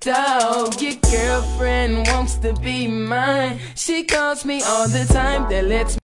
Dog, your girlfriend wants to be mine. She calls me all the time, that lets me.